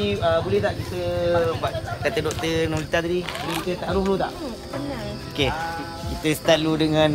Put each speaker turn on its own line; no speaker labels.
tadi uh, boleh tak kita buat kata doktor Nolita tadi? Boleh kita taruh dulu tak?
Hmm, senang.
Okey. Kita start dulu dengan